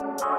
Bye.